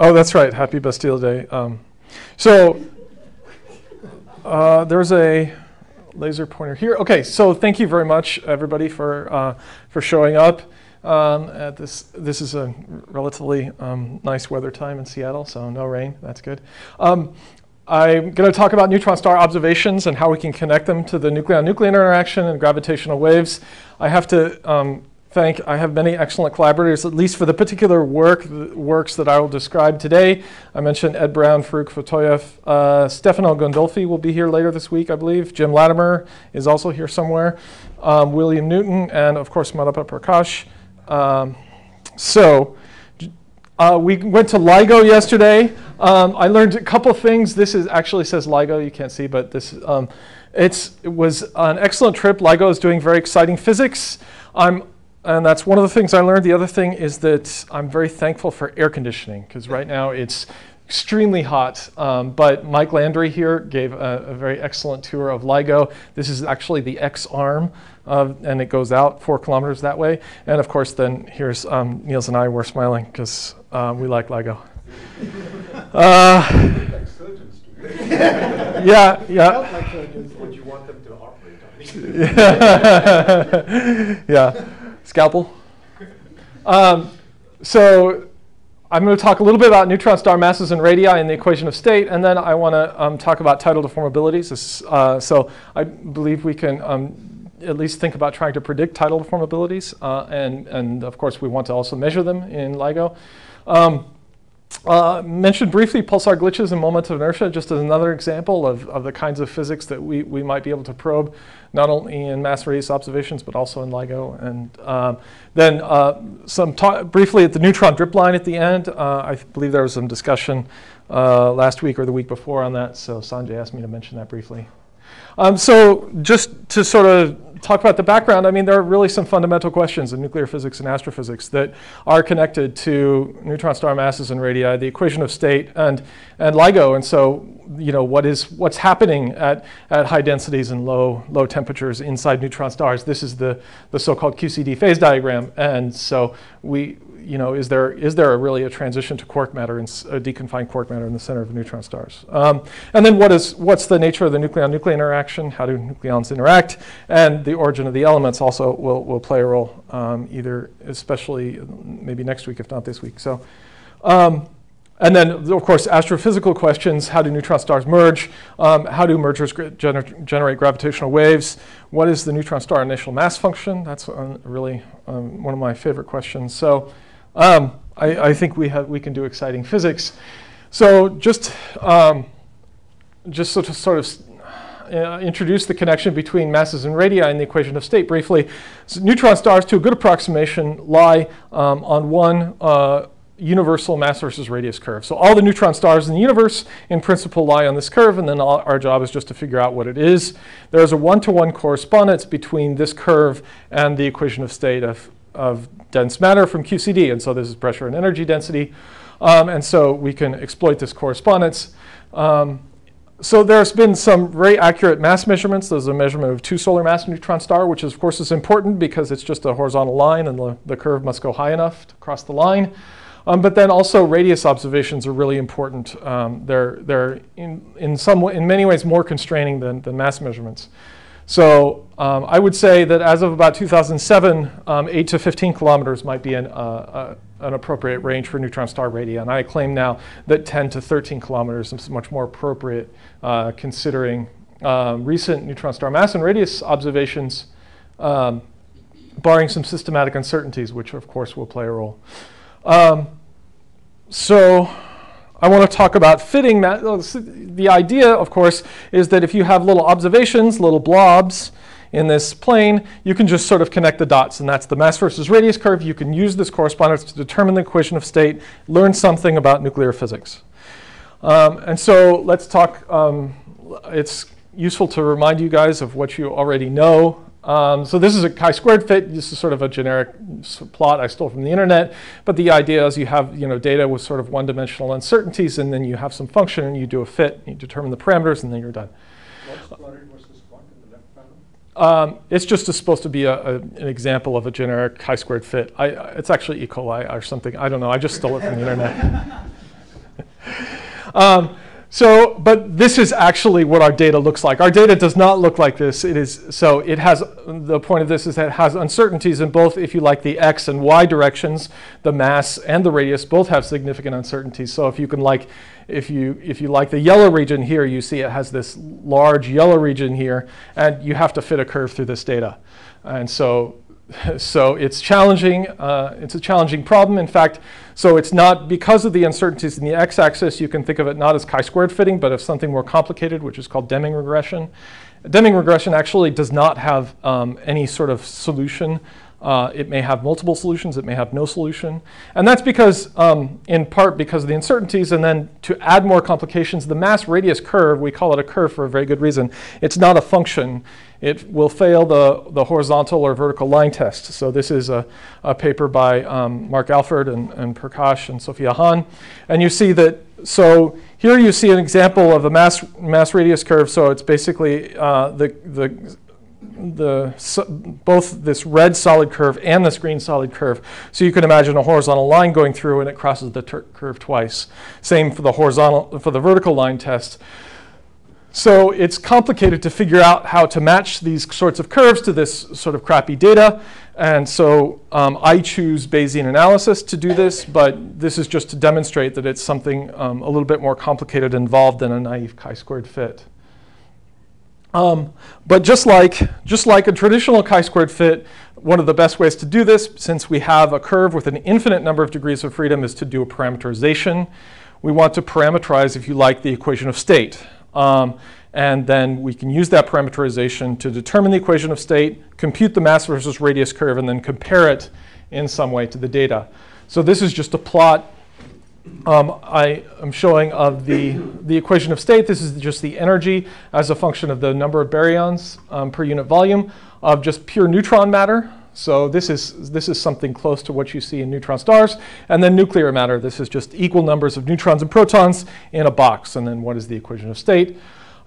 Oh, that's right. Happy Bastille Day. Um, so uh, there's a laser pointer here. Okay, so thank you very much, everybody, for uh, for showing up. Um, at this this is a relatively um, nice weather time in Seattle, so no rain. That's good. Um, I'm going to talk about neutron star observations and how we can connect them to the nucleon-nucleon interaction and gravitational waves. I have to um, thank, I have many excellent collaborators, at least for the particular work, the works that I will describe today. I mentioned Ed Brown, Farrukh Fattoyev, uh, Stefano Gandolfi will be here later this week, I believe. Jim Lattimer is also here somewhere. Um, William Newton, and of course, Madappa Prakash. Um, so, uh, we went to LIGO yesterday. Um, I learned a couple things. This is actually says LIGO. You can't see, but this um, it's it was an excellent trip. LIGO is doing very exciting physics. I'm and that's one of the things I learned. The other thing is that I'm very thankful for air conditioning because right now it's extremely hot. Um, but Mike Landry here gave a, a, very excellent tour of LIGO. This is actually the X arm, and it goes out four kilometers that way. And of course, then here's um, Niels and I. We're smiling because uh, we like LIGO. Uh, yeah, yeah. Would you want them to operate on yeah, scalpel. Um, so I'm going to talk a little bit about neutron star masses and radii in the equation of state, and then I want to um, talk about tidal deformabilities. Uh, so I believe we can um, at least think about trying to predict tidal deformabilities, uh, and, and of course we want to also measure them in LIGO. Um, uh, mentioned briefly pulsar glitches and moments of inertia, just as another example of, of the kinds of physics that we, we might be able to probe, not only in mass radius observations, but also in LIGO. And um, then uh, some briefly at the neutron drip line at the end. Uh, I believe there was some discussion uh, last week or the week before on that, so Sanjay asked me to mention that briefly. Um, so just to sort of talk about the background, I mean, there are really some fundamental questions in nuclear physics and astrophysics that are connected to neutron star masses and radii, the equation of state, and, and LIGO. And so, you know, what is, what's happening at, at high densities and low, low temperatures inside neutron stars? This is the, the so-called QCD phase diagram. And so we, you know, is there is there a really a transition to quark matter and a deconfined quark matter in the center of neutron stars? Um, and then what is what's the nature of the nucleon-nucleon interaction? How do nucleons interact? And the origin of the elements also will will play a role, um, either especially maybe next week if not this week. So. Um, and then, of course, astrophysical questions. How do neutron stars merge? Um, how do mergers gener generate gravitational waves? What is the neutron star initial mass function? That's uh, really um, one of my favorite questions. So um, I, I, think we, have, we can do exciting physics. So just, um, just so to sort of uh, introduce the connection between masses and radii in the equation of state briefly. So neutron stars, to a good approximation, lie um, on one uh, universal mass versus radius curve. So all the neutron stars in the universe, in principle, lie on this curve, and then all, our job is just to figure out what it is. There's a one-to-one -one correspondence between this curve and the equation of state of, of dense matter from QCD. And so this is pressure and energy density. Um, and so we can exploit this correspondence. Um, so there's been some very accurate mass measurements. There's a measurement of two solar mass neutron star, which is, of course is important because it's just a horizontal line and the, the curve must go high enough to cross the line. Um, but then also radius observations are really important. Um, they're they're in, in, some, in many ways more constraining than, than mass measurements. So um, I would say that as of about 2007, um, 8 to 15 kilometers might be an, uh, uh, an appropriate range for neutron star radii. And I claim now that 10 to 13 kilometers is much more appropriate uh, considering um, recent neutron star mass and radius observations, um, barring some systematic uncertainties, which of course will play a role. Um, so I want to talk about fitting. That. The idea, of course, is that if you have little observations, little blobs in this plane, you can just sort of connect the dots. And that's the mass versus radius curve. You can use this correspondence to determine the equation of state, learn something about nuclear physics. Um, and so let's talk. Um, it's useful to remind you guys of what you already know um, so this is a chi-squared fit. This is sort of a generic plot I stole from the internet. But the idea is you have you know, data with sort of one-dimensional uncertainties, and then you have some function, and you do a fit, you determine the parameters, and then you're done. Um, it's just a, supposed to be a, a, an example of a generic chi-squared fit. I, it's actually E. coli or something. I don't know. I just stole it from the internet. Um, so, but this is actually what our data looks like. Our data does not look like this. It is, so it has, the point of this is that it has uncertainties in both, if you like, the x and y directions. The mass and the radius both have significant uncertainties. So if you can like, if you, if you like the yellow region here, you see it has this large yellow region here, and you have to fit a curve through this data. And so so it's challenging. Uh, it's a challenging problem. In fact, so it's not because of the uncertainties in the x-axis. You can think of it not as chi-squared fitting, but of something more complicated, which is called Deming regression. Deming regression actually does not have um, any sort of solution. Uh, it may have multiple solutions. It may have no solution, and that's because, um, in part, because of the uncertainties. And then to add more complications, the mass radius curve. We call it a curve for a very good reason. It's not a function it will fail the, the horizontal or vertical line test. So this is a, a paper by um, Mark Alford and, and Prakash and Sophia Han. And you see that, so here you see an example of the mass, mass radius curve. So it's basically uh, the, the, the, so both this red solid curve and this green solid curve. So you can imagine a horizontal line going through and it crosses the curve twice. Same for the horizontal, for the vertical line test. So it's complicated to figure out how to match these sorts of curves to this sort of crappy data. And so um, I choose Bayesian analysis to do this, but this is just to demonstrate that it's something um, a little bit more complicated involved than a naive chi-squared fit. Um, but just like, just like a traditional chi-squared fit, one of the best ways to do this, since we have a curve with an infinite number of degrees of freedom, is to do a parameterization. We want to parameterize, if you like, the equation of state. Um, and then we can use that parameterization to determine the equation of state, compute the mass versus radius curve, and then compare it in some way to the data. So this is just a plot um, I am showing of the, the equation of state. This is just the energy as a function of the number of baryons um, per unit volume of just pure neutron matter. So this is, this is something close to what you see in neutron stars. And then nuclear matter, this is just equal numbers of neutrons and protons in a box. And then what is the equation of state?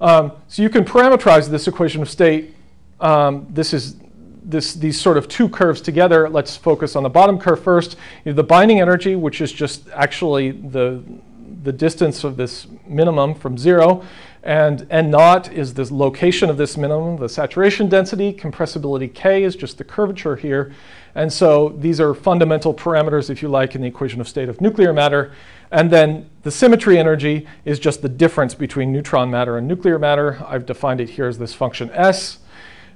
Um, so you can parameterize this equation of state. Um, this is this, these sort of two curves together. Let's focus on the bottom curve first. You the binding energy, which is just actually the, the distance of this minimum from zero. And n naught is the location of this minimum, the saturation density. Compressibility k is just the curvature here. And so these are fundamental parameters, if you like, in the equation of state of nuclear matter. And then the symmetry energy is just the difference between neutron matter and nuclear matter. I've defined it here as this function S.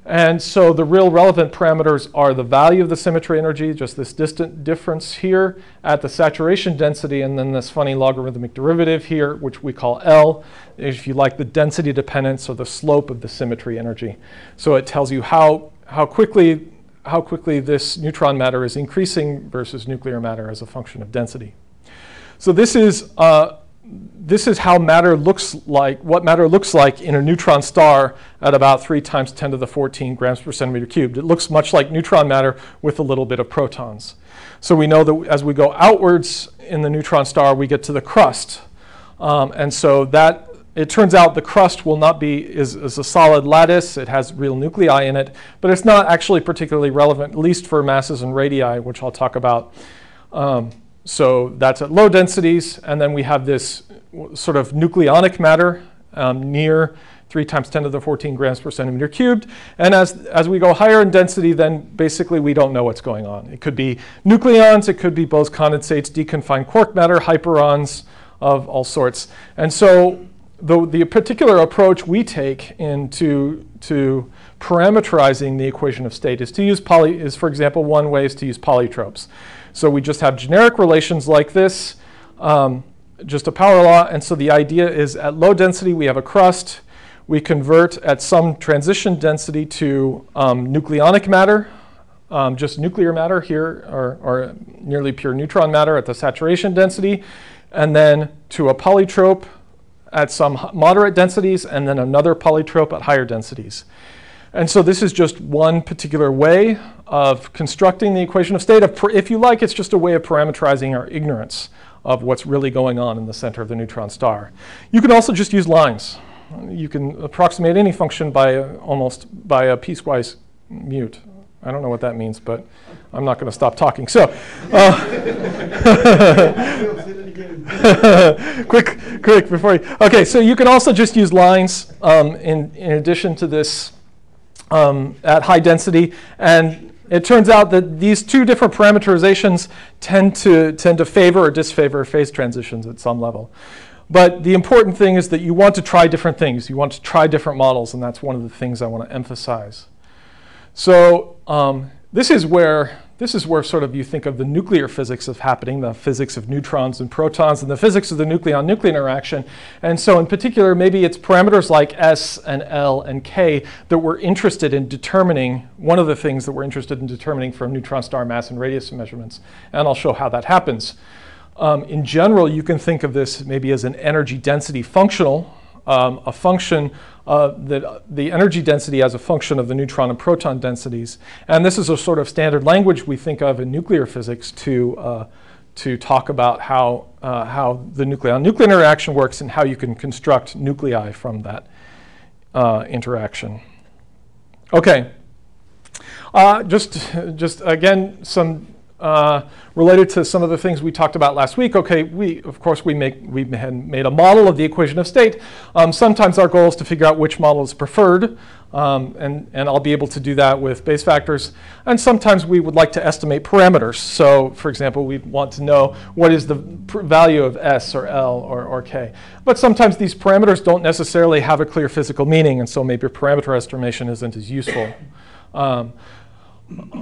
And so the real relevant parameters are the value of the symmetry energy, just this distant difference here at the saturation density, and then this funny logarithmic derivative here, which we call L, if you like the density dependence or the slope of the symmetry energy. So it tells you how, how, quickly, how quickly this neutron matter is increasing versus nuclear matter as a function of density. So this is, uh, this is how matter looks like, what matter looks like in a neutron star at about 3 times 10 to the 14 grams per centimeter cubed. It looks much like neutron matter with a little bit of protons. So we know that as we go outwards in the neutron star, we get to the crust. Um, and so that, it turns out the crust will not be, is, is a solid lattice. It has real nuclei in it, but it's not actually particularly relevant, at least for masses and radii, which I'll talk about. Um, so that's at low densities. And then we have this sort of nucleonic matter um, near 3 times 10 to the 14 grams per centimeter cubed. And as, as we go higher in density, then basically we don't know what's going on. It could be nucleons, it could be Bose-condensates, deconfined quark matter, hyperons of all sorts. And so the, the particular approach we take into to parameterizing the equation of state is to use poly, is for example, one way is to use polytropes. So we just have generic relations like this, um, just a power law. And so the idea is at low density, we have a crust. We convert at some transition density to um, nucleonic matter, um, just nuclear matter here, or, or nearly pure neutron matter at the saturation density, and then to a polytrope at some moderate densities, and then another polytrope at higher densities. And so this is just one particular way of constructing the equation of state. If you like, it's just a way of parameterizing our ignorance of what's really going on in the center of the neutron star. You can also just use lines. You can approximate any function by a, almost by a piecewise mute. I don't know what that means, but I'm not going to stop talking. So, uh, quick, quick before you. Okay, so you can also just use lines um, in, in addition to this um, at high density. And it turns out that these two different parameterizations tend to, tend to favor or disfavor phase transitions at some level. But the important thing is that you want to try different things. You want to try different models, and that's one of the things I want to emphasize. So um, this is where this is where sort of you think of the nuclear physics of happening, the physics of neutrons and protons, and the physics of the nucleon-nucleon interaction. And so in particular, maybe it's parameters like S and L and K that we're interested in determining, one of the things that we're interested in determining from neutron star mass and radius measurements. And I'll show how that happens. Um, in general, you can think of this maybe as an energy density functional, um, a function uh, the, the energy density as a function of the neutron and proton densities. And this is a sort of standard language we think of in nuclear physics to, uh, to talk about how, uh, how the nucleon-nucleon interaction works and how you can construct nuclei from that uh, interaction. Okay. Uh, just, just again, some uh, related to some of the things we talked about last week. Okay, we of course we make we made a model of the equation of state. Um, sometimes our goal is to figure out which model is preferred, um, and and I'll be able to do that with Bayes factors. And sometimes we would like to estimate parameters. So, for example, we want to know what is the value of s or l or, or k. But sometimes these parameters don't necessarily have a clear physical meaning, and so maybe parameter estimation isn't as useful. Um,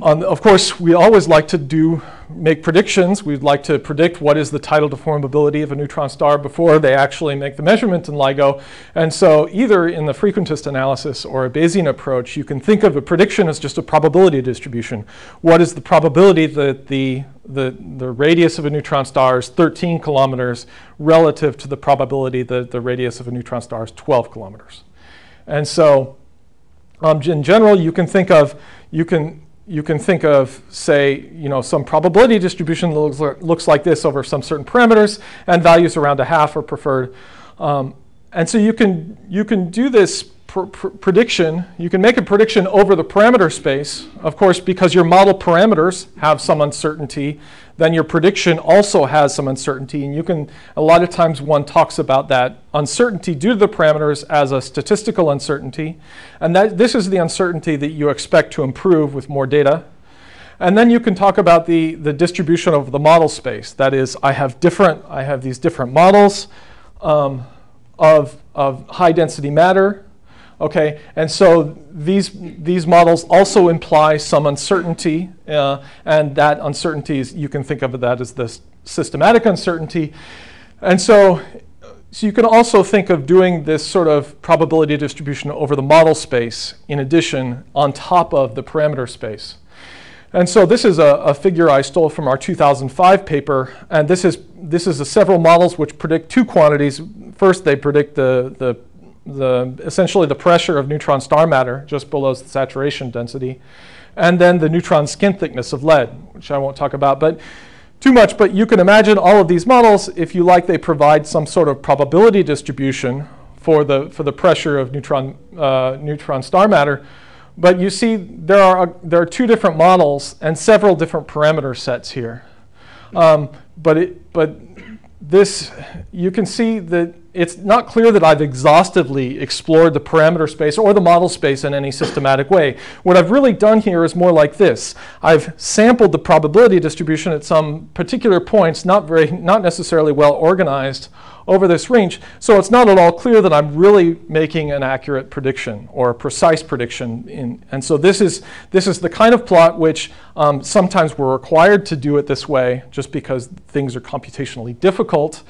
of course, we always like to do make predictions. We'd like to predict what is the tidal deformability of a neutron star before they actually make the measurement in LIGO. And so either in the frequentist analysis or a Bayesian approach, you can think of a prediction as just a probability distribution. What is the probability that the, the, the radius of a neutron star is 13 kilometers relative to the probability that the radius of a neutron star is 12 kilometers? And so um, in general, you can think of, you can you can think of, say, you know, some probability distribution looks, looks like this over some certain parameters, and values around a half are preferred. Um, and so you can, you can do this pr pr prediction. You can make a prediction over the parameter space, of course, because your model parameters have some uncertainty then your prediction also has some uncertainty. And you can, a lot of times one talks about that uncertainty due to the parameters as a statistical uncertainty. And that, this is the uncertainty that you expect to improve with more data. And then you can talk about the, the distribution of the model space. That is, I have different, I have these different models um, of, of high density matter Okay, and so these, these models also imply some uncertainty, uh, and that uncertainty is, you can think of that as the systematic uncertainty. And so, so you can also think of doing this sort of probability distribution over the model space in addition on top of the parameter space. And so this is a, a, figure I stole from our 2005 paper, and this is this is several models which predict two quantities. First, they predict the the the, essentially the pressure of neutron star matter just below the saturation density, and then the neutron skin thickness of lead, which I won't talk about, but too much, but you can imagine all of these models, if you like, they provide some sort of probability distribution for the, for the pressure of neutron, uh, neutron star matter. But you see there are, there are two different models and several different parameter sets here. Um, but, it, but this, you can see that it's not clear that I've exhaustively explored the parameter space or the model space in any systematic way. What I've really done here is more like this. I've sampled the probability distribution at some particular points, not, very, not necessarily well organized over this range. So it's not at all clear that I'm really making an accurate prediction or a precise prediction. In, and so this is, this is the kind of plot which um, sometimes we're required to do it this way just because things are computationally difficult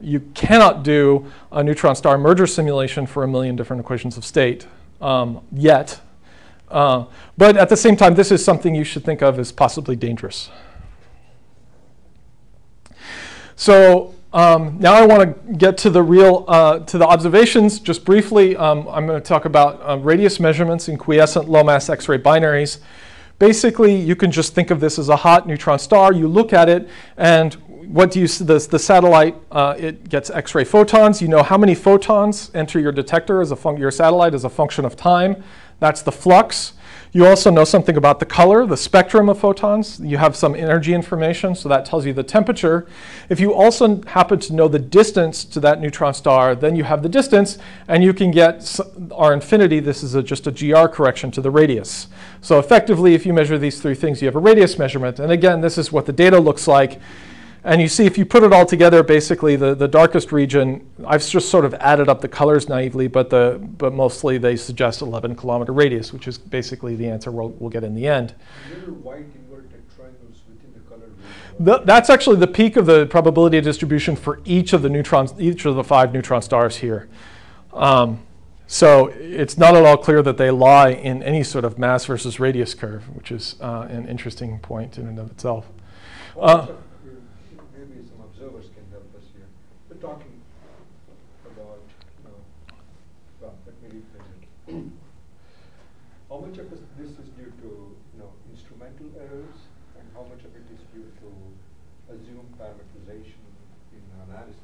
you cannot do a neutron star merger simulation for a million different equations of state um, yet. Uh, but at the same time, this is something you should think of as possibly dangerous. So um, now I want to get to the real, uh, to the observations just briefly. Um, I'm going to talk about uh, radius measurements in quiescent low mass X-ray binaries. Basically, you can just think of this as a hot neutron star. You look at it, and what do you? The, the satellite, uh, it gets X-ray photons. You know how many photons enter your detector as a your satellite as a function of time. That's the flux. You also know something about the color, the spectrum of photons. You have some energy information, so that tells you the temperature. If you also happen to know the distance to that neutron star, then you have the distance, and you can get R infinity. This is a, just a GR correction to the radius. So effectively, if you measure these three things, you have a radius measurement. And again, this is what the data looks like. And you see, if you put it all together, basically the, the darkest region, I've just sort of added up the colors naively, but, the, but mostly they suggest 11 kilometer radius, which is basically the answer we'll, we'll get in the end. Little white inverted triangles within the color. The, that's actually the peak of the probability distribution for each of the neutrons, each of the five neutron stars here. Um, so it's not at all clear that they lie in any sort of mass versus radius curve, which is uh, an interesting point in and of itself. Uh, Also, Maybe some observers can help us here. We're talking about, you know, well, let me rephrase it. How much of this this is due to, you know, instrumental errors and how much of it is due to assumed parameterization in analysis?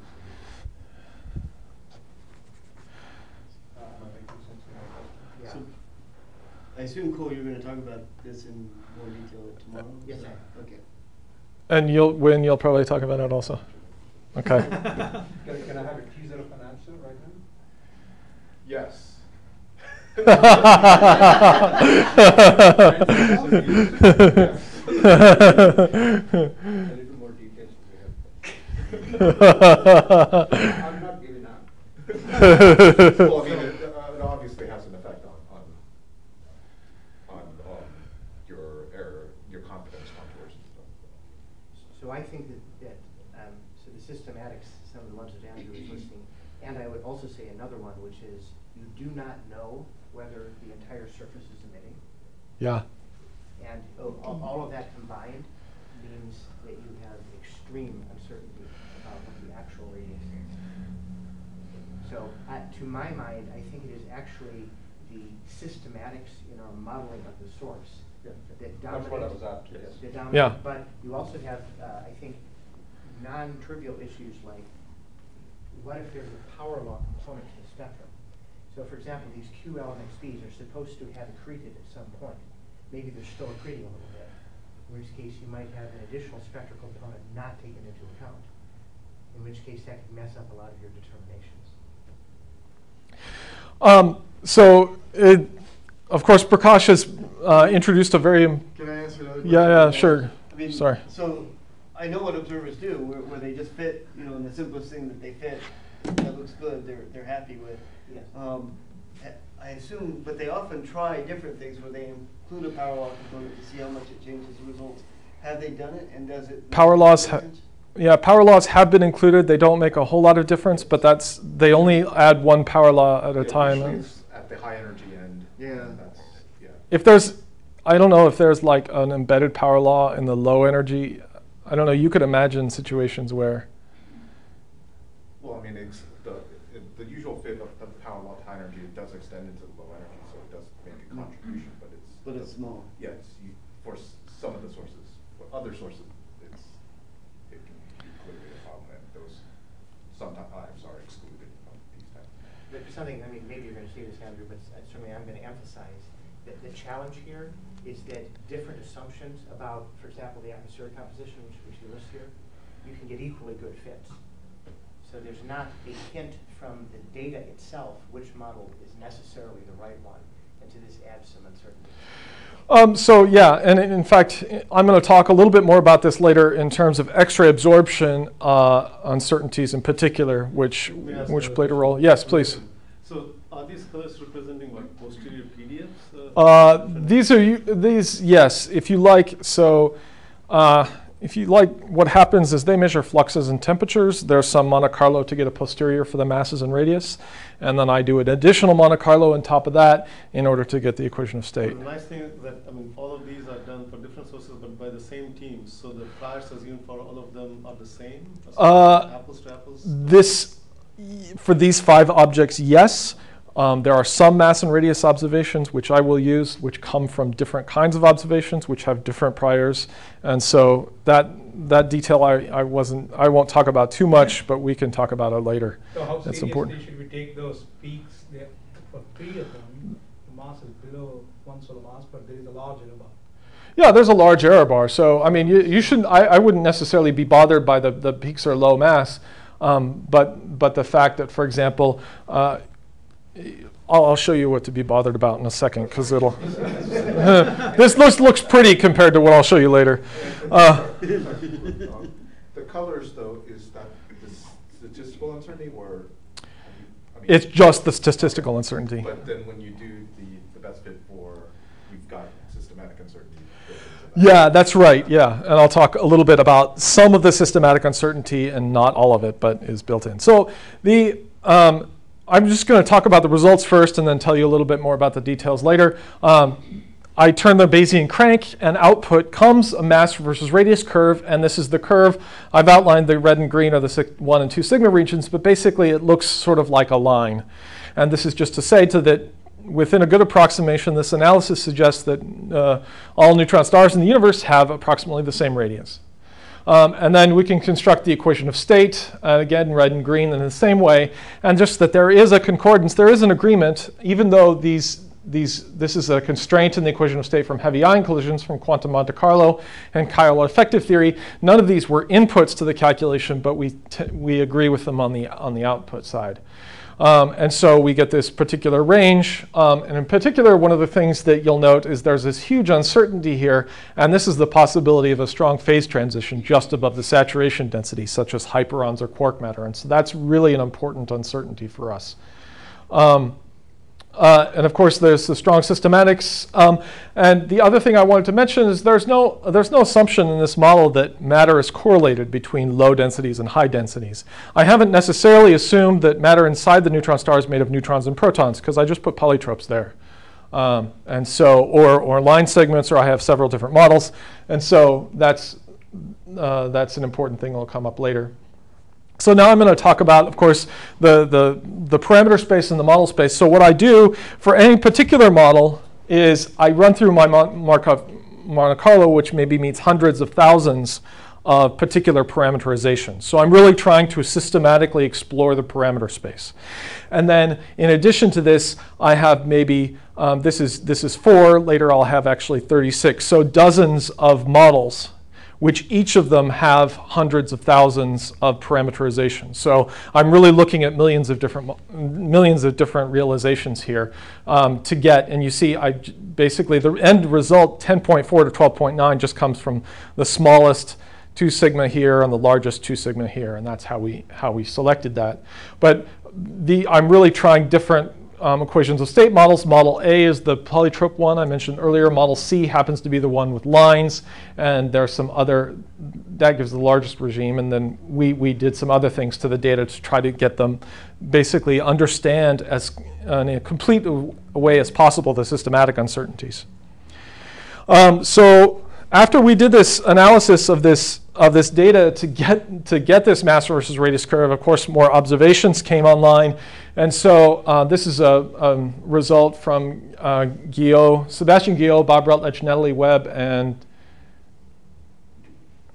Uh, Am I making sense in my question? Yeah. So, I assume, Cole, you're gonna talk about this in more detail tomorrow? Yes, Is sir. Okay. And you'll, when you'll probably talk about it also. Okay. Can, can I have a teaser of an answer right now? Yes. A little more details would be helpful. I'm not giving up. Well, I mean, it, uh, it obviously has an effect on, on, on, um, your error, your confidence contours and. So I think that, that, um, so the systematics, some of the ones that Andrew was listing, and I would also say another one, which is you do not know whether the entire surface is emitting. yeah. And o- all, all of that combined means that you have extreme uncertainty about what the actual radius is. So, uh, to my mind, I think it is actually the systematics in our modeling of the source Yeah, that That's dominate. what I was after, yes. that Yeah. But you also have, uh, I think, non-trivial issues like, what if there's a power law component to the spectrum? So for example, these Q LMXBs are supposed to have accreted at some point. Maybe they're still accreting a little bit, in which case you might have an additional spectral component not taken into account. In which case that could mess up a lot of your determinations. Um, so, it, of course, Prakash has uh, introduced a very. Can I answer another question? Yeah, yeah, sure. I mean, Sorry. So, I know what observers do, where, where they just fit, you know, in the simplest thing that they fit, that looks good, they're, they're happy with. Yes. Um, I- I assume, but they often try different things where they include a power law component to see how much it changes the results. Have they done it, and does it? Power laws ha- Yeah, power laws have been included. They don't make a whole lot of difference, but that's they only add one power law at a Yeah, time. At the high energy end. Yeah. That's, yeah. If there's, I don't know if there's like an embedded power law in the low energy. I don't know. You could imagine situations where. Well, I mean, it's, the, it- the usual fit of, of the power law to high energy, it does extend into the low energy, so it does make a contribution, but it's. But it's small. Yeah, it's, you, for s- some of the sources, for other sources, it's, it can be clearly a problem, and those sometimes are excluded from these types. But something, I mean, maybe you're gonna see this, Andrew, but s- certainly I'm gonna emphasize that the challenge here is that different assumptions about, for example, the atmospheric composition, which, which you list here, you can get equally good fits. So there's not a hint from the data itself which model is necessarily the right one, and to this adds some uncertainty. Um, so yeah, and in in fact, I'm going to talk a little bit more about this later in terms of X-ray absorption uh, uncertainties in particular, which May which played a role. Yes, please. So are these colors representing what, posterior PDFs? Uh, these are you, these yes. If you like, so uh, if you like, what happens is they measure fluxes and temperatures. There's some Monte Carlo to get a posterior for the masses and radius, and then I do an additional Monte Carlo on top of that in order to get the equation of state. The nice thing is that, I mean, all of these are done for different sources, but by the same teams. So the priors assumed for all of them are the same? Uh, Apples to apples? This, for these five objects, yes. Um, there are some mass and radius observations which I will use, which come from different kinds of observations, which have different priors, and so that that detail I, I wasn't I won't talk about too much, but we can talk about it later. So how That's important. should we take those peaks there? For three of them, the mass is below one solar mass, but there is a large error bar. Yeah, there's a large error bar. So, I mean, you, you shouldn't, I, I wouldn't necessarily be bothered by the, the peaks or low mass, um, but, but the fact that, for example, uh, I'll, I'll show you what to be bothered about in a second because it'll, this looks, looks pretty compared to what I'll show you later. Uh, The colors, though, is that the statistical uncertainty or? I mean, it's just the statistical uncertainty. But then when you do the, the best fit for, you've got systematic uncertainty. Yeah, that's right. Yeah, and I'll talk a little bit about some of the systematic uncertainty and not all of it, but is built in. So the um, I'm just going to talk about the results first, and then tell you a little bit more about the details later. Um, I turn the Bayesian crank, and output comes a mass versus radius curve, and this is the curve. I've outlined the red and green are the one and two sigma regions, but basically it looks sort of like a line. And this is just to say to that within a good approximation, this analysis suggests that uh, all neutron stars in the universe have approximately the same radius. Um, and then we can construct the equation of state, uh, again, red and green in the same way, and just that there is a concordance, there is an agreement, even though these, these, this is a constraint in the equation of state from heavy ion collisions from quantum Monte Carlo and chiral effective theory. None of these were inputs to the calculation, but we, we agree with them on the, on the output side. Um, and so we get this particular range. Um, and in particular, one of the things that you'll note is there's this huge uncertainty here. And this is the possibility of a strong phase transition just above the saturation density, such as hyperons or quark matter. And so that's really an important uncertainty for us. Um, uh, and of course, there's the strong systematics. Um, and the other thing I wanted to mention is there's no, there's no assumption in this model that matter is correlated between low densities and high densities. I haven't necessarily assumed that matter inside the neutron star is made of neutrons and protons, because I just put polytropes there. Um, and so, or, or line segments, or I have several different models. And so that's, uh, that's an important thing that will come up later. So now I'm going to talk about, of course, the, the, the parameter space and the model space. So what I do for any particular model is I run through my Markov Monte Carlo, which maybe means hundreds of thousands of particular parameterizations. So I'm really trying to systematically explore the parameter space. And then in addition to this, I have maybe, um, this, is, this is four, later I'll have actually 36. So dozens of models which each of them have hundreds of thousands of parameterizations. So I'm really looking at millions of different millions of different realizations here um, to get. And you see, I basically the end result 10.4 to 12.9 just comes from the smallest two sigma here and the largest two sigma here, and that's how we how we selected that. But the I'm really trying different um, equations of state models. Model A is the polytrope one I mentioned earlier. Model C happens to be the one with lines, and there's some other, that gives the largest regime. And then we, we did some other things to the data to try to get them basically understand as in a complete way as possible the systematic uncertainties. Um, so after we did this analysis of this of this data to get to get this mass versus radius curve, of course, more observations came online, and so uh, this is a, a result from uh, Sebastian Guillot, Bob Rutledge, Natalie Webb, and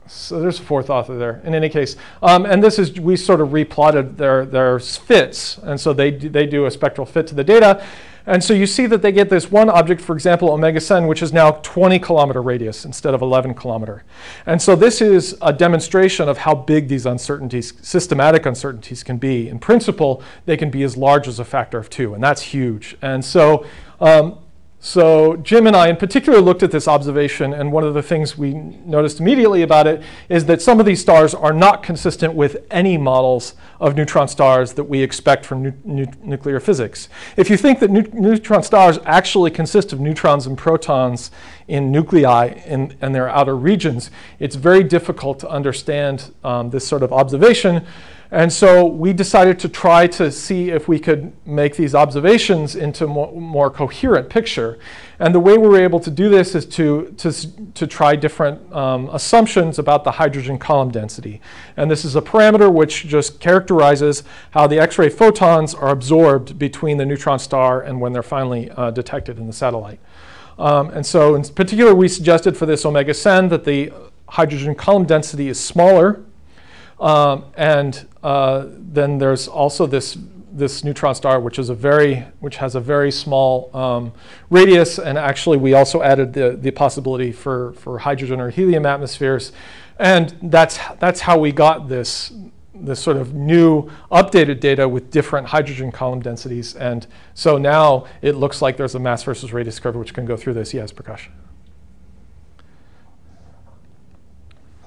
so there's a fourth author there. In any case, um, and this is we sort of replotted their their fits, and so they do, they do a spectral fit to the data. And so you see that they get this one object, for example, omega Cen, which is now 20 kilometer radius instead of 11 kilometer. And so this is a demonstration of how big these uncertainties, systematic uncertainties, can be. In principle, they can be as large as a factor of two, and that's huge. And so um, so Jim and I in particular looked at this observation, and one of the things we noticed immediately about it is that some of these stars are not consistent with any models of neutron stars that we expect from nu- nu- nuclear physics. If you think that nu- neutron stars actually consist of neutrons and protons in nuclei in, in their outer regions, it's very difficult to understand um, this sort of observation. And so we decided to try to see if we could make these observations into a more, more coherent picture. And the way we were able to do this is to, to, to try different um, assumptions about the hydrogen column density. And this is a parameter which just characterizes how the X ray photons are absorbed between the neutron star and when they're finally uh, detected in the satellite. Um, and so, in particular, we suggested for this omega Cen that the hydrogen column density is smaller um, and uh, then there's also this this neutron star, which is a very, which has a very small um, radius, and actually we also added the, the possibility for, for hydrogen or helium atmospheres, and that's that's how we got this this sort of new updated data with different hydrogen column densities, and so now it looks like there's a mass versus radius curve which can go through this. Yes, Prakash.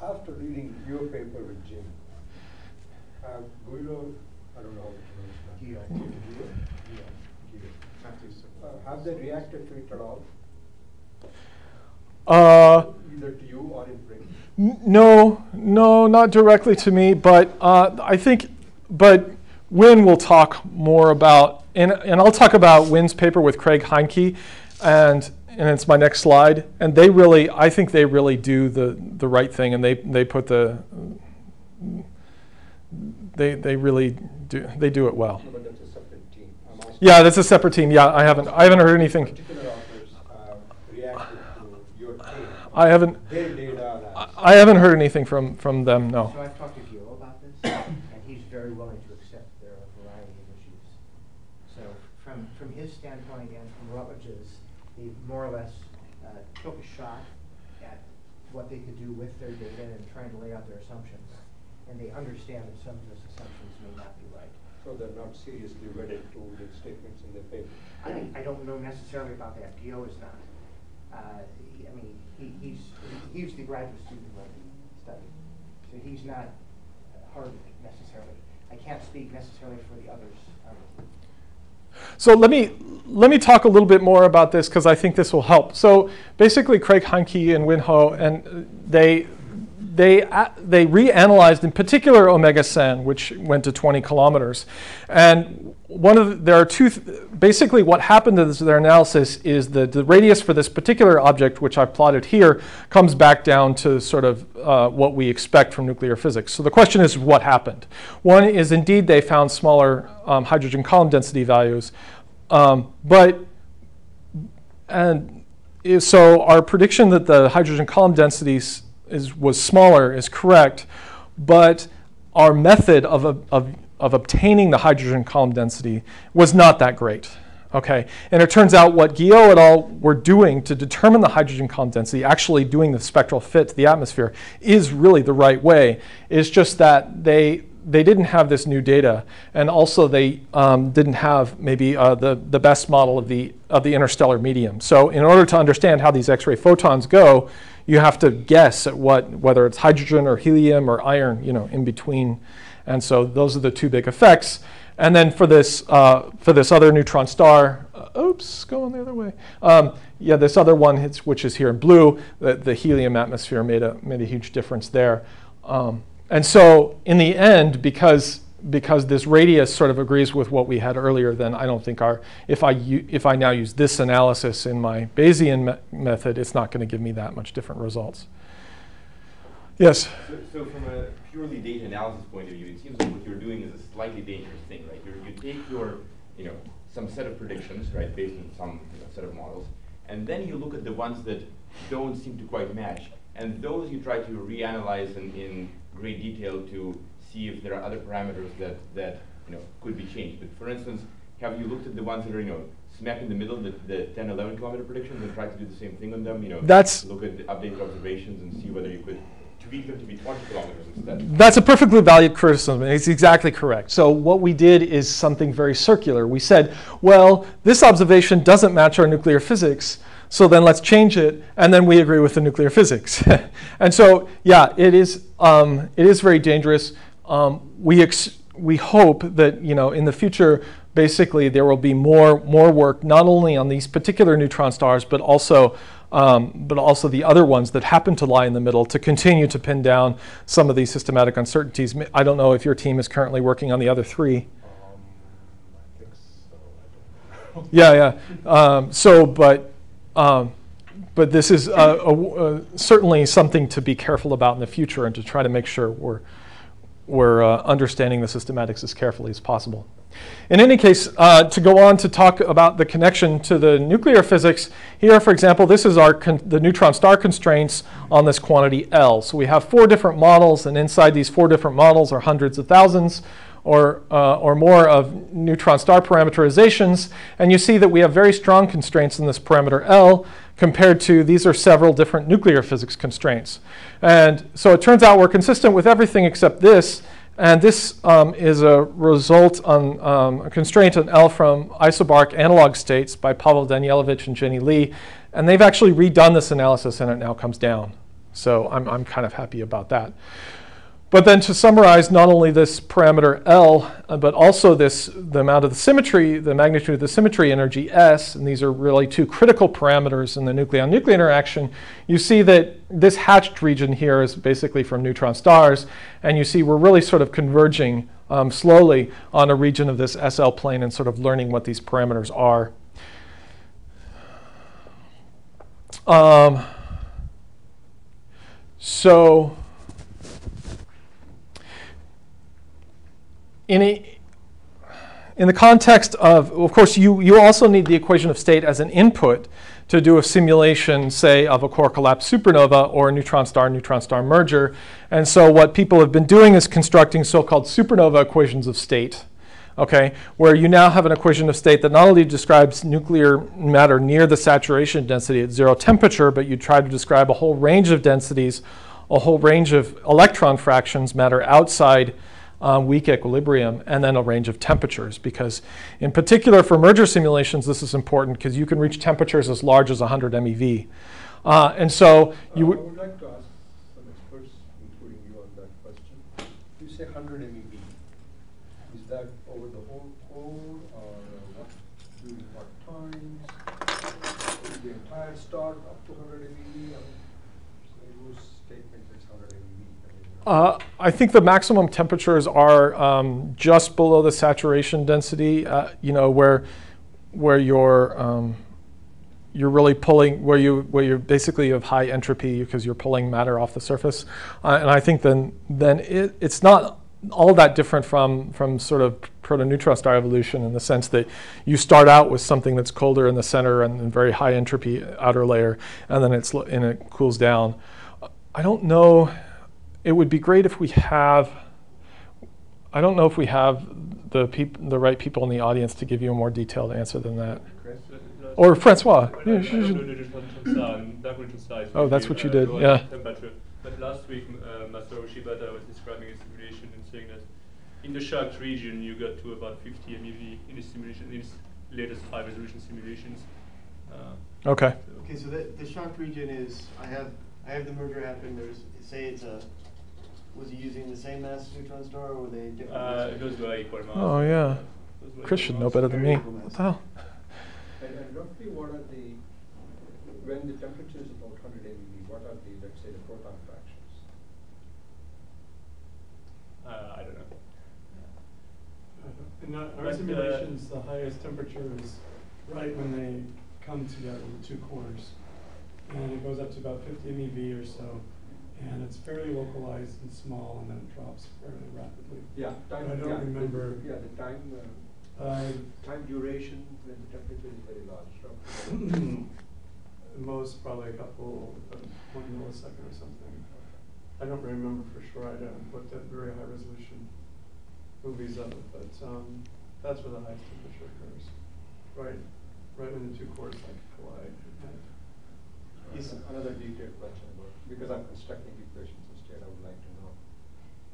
After reading your paper with Jim, uh, Guido, I don't know how to pronounce that. Gio. Gio? Gio. Matthew's, Uh, Have they reacted to it at all, Uh, either to you or in print? No, no, not directly to me, but uh, I think, but Wynn will talk more about, and, and I'll talk about Wynn's paper with Craig Heinke, and and it's my next slide. And they really, I think they really do the the right thing, and they they put the, they they really do they do it well. No, but that's a separate team. I'm asking Yeah, that's a separate team. Yeah, I haven't I haven't heard anything. Particular authors uh, reacted to your take, I haven't I haven't heard anything from from them. No. So I've talked to Gio about this, and he's very willing to accept there are a variety of issues. So from, from his standpoint and from Rutledge's, they more or less uh, took a shot at what they could do with their data and trying to lay out their assumptions. And they understand that some of those assumptions may not be right. So they're not seriously wedded to the statements in their paper. I, I don't know necessarily about that. Gio is not. Uh, he- I mean, he, he's, he's the graduate student of the study. So he's not Harvard necessarily. I can't speak necessarily for the others. Um, So let me let me talk a little bit more about this because I think this will help. So basically, Craig Heinke and Wynn Ho, and uh, they they a- they reanalyzed in particular omega Cen, which went to 20 kilometers, and one of the, there are two. Th- basically, what happened to this, their analysis is that the radius for this particular object, which I plotted here, comes back down to sort of uh, what we expect from nuclear physics. So the question is, what happened? One is indeed they found smaller um, hydrogen column density values, um, but and so our prediction that the hydrogen column densities is, was smaller is correct, but our method of, of, of obtaining the hydrogen column density was not that great. Okay, and it turns out what Guillot et al. were doing to determine the hydrogen column density, actually doing the spectral fit to the atmosphere, is really the right way. It's just that they they didn't have this new data, and also they um, didn't have maybe uh, the the best model of the of the interstellar medium. So in order to understand how these X-ray photons go, you have to guess at what whether it's hydrogen or helium or iron, you know, in between. And so those are the two big effects. And then for this uh, for this other neutron star, uh, oops, going the other way. Um, yeah, this other one, hits, which is here in blue, the, the helium atmosphere made a made a huge difference there. Um, and so in the end, because because this radius sort of agrees with what we had earlier, then I don't think our if I if I now use this analysis in my Bayesian me- method, it's not going to give me that much different results. Yes. So, so from a purely data analysis point of view, it seems like what you're doing is a slightly dangerous thing, right? You're, you take your, you know, some set of predictions, right, based on some you know, set of models, and then you look at the ones that don't seem to quite match, and those you try to reanalyze in, in great detail to see if there are other parameters that, that you know, could be changed. But for instance, have you looked at the ones that are, you know, smack in the middle, the, the 10, 11 kilometer predictions, and tried to do the same thing on them? You know, That's- look at the updated observations and see whether you could tweak them to be 20 kilometers instead. That's a perfectly valid criticism. It's exactly correct. So what we did is something very circular. We said, well, this observation doesn't match our nuclear physics, so then let's change it, and then we agree with the nuclear physics. and so, yeah, it is. Um, it is very dangerous. Um, we ex- we hope that you know in the future, basically, there will be more more work not only on these particular neutron stars, but also um, but also the other ones that happen to lie in the middle to continue to pin down some of these systematic uncertainties. I don't know if your team is currently working on the other three. Um, I think so, I don't know. Yeah, yeah. Um, so, but um, but this is uh, a, uh, certainly something to be careful about in the future, and to try to make sure we're we're uh, understanding the systematics as carefully as possible. In any case, uh, to go on to talk about the connection to the nuclear physics, here, for example, this is our the neutron star constraints on this quantity L. So we have four different models, and inside these four different models are hundreds of thousands or, uh, or more of neutron star parameterizations. And you see that we have very strong constraints in this parameter L compared to these are several different nuclear physics constraints. And so it turns out we're consistent with everything except this. And this um, is a result on um, a constraint on L from isobaric analog states by Pawel Danielewicz and Jenny Lee. And they've actually redone this analysis and it now comes down. So I'm, I'm kind of happy about that. But then to summarize not only this parameter L, uh, but also this, the amount of the symmetry, the magnitude of the symmetry energy S, and these are really two critical parameters in the nucleon-nucleon interaction, you see that this hatched region here is basically from neutron stars, and you see we're really sort of converging um, slowly on a region of this SL plane and sort of learning what these parameters are. Um, so in a, in the context of, of course, you, you also need the equation of state as an input to do a simulation, say, of a core collapse supernova or a neutron star neutron star merger. And so what people have been doing is constructing so-called supernova equations of state, okay, where you now have an equation of state that not only describes nuclear matter near the saturation density at zero temperature, but you try to describe a whole range of densities, a whole range of electron fractions matter outside uh, weak equilibrium, and then a range of temperatures. Because, in particular, for merger simulations, this is important because you can reach temperatures as large as 100 MeV. Uh, and so you would. Uh, I would like to ask some experts, including you, on that question. You say 100 MeV. Is that over the whole core, or what, during what times? Is the entire star up to 100 MeV? I mean, statement is 100 MeV? Uh, I think the maximum temperatures are um, just below the saturation density. Uh, you know where where you're um, you're really pulling where you where you're basically of high entropy because you're pulling matter off the surface. Uh, and I think then then it, it's not all that different from from sort of proto-neutron star evolution in the sense that you start out with something that's colder in the center and, and very high entropy outer layer, and then it's and it cools down. I don't know it would be great if we have, I don't know if we have the, peop- the right people in the audience to give you a more detailed answer than that. Or Francois. Yeah, oh, that's what you did, yeah. But last week, uh, Masaru Shibata was describing a simulation and saying that in the shocked region, you got to about 50 MeV in his simulation, in his latest high resolution simulations. Uh, okay. Okay, so the, the shocked region is, I have, I have the merger happen, there's, say it's a was he using the same mass neutron star, or were they different? Uh, it was very equal. Oh yeah. Chris should know better than me. What the hell? And, and roughly, what are the when the temperature is about 100 MeV? What are the let's say the proton fractions? Uh, I don't know. In our, our uh, simulations, the highest temperature is right when they come together, the two cores, and it goes up to about 50 MeV or so and it's fairly localized and small, and then it drops fairly rapidly. Yeah, time, I don't yeah, remember. The, yeah, the time, uh, uh, time duration when the temperature is very large. most probably a couple, of one millisecond or something. I don't remember for sure. I haven't looked at very high resolution movies of it, but um, that's where the highest temperature occurs. Right, right when the two cores like collide. Yes, another detailed question about, because I'm constructing equations instead, I would like to know.